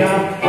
reclamando